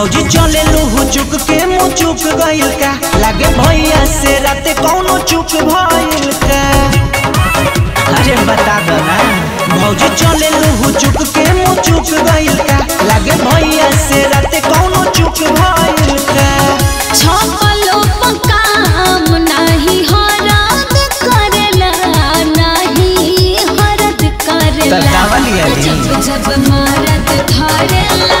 भौजी चले लूहू चुक के मुँह चुक गइल का। लागे भैया से रात कौनो चुक भइल का। अरे बता दो ना भौजी चले लूहू चुक के मुँह चुक गइल का। लागे भैया से रात कौनो चुक भइल का। जब जब मारत धरेला।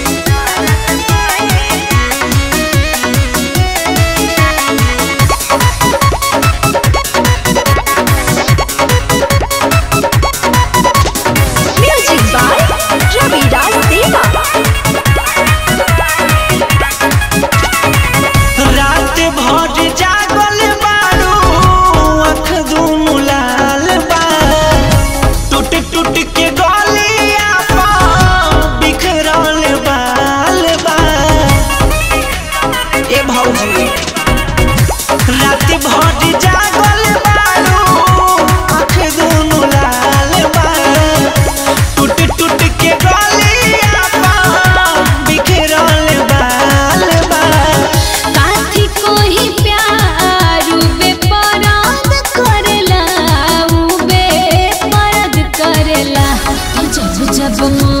Cause I'm